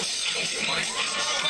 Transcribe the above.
Don't you mind?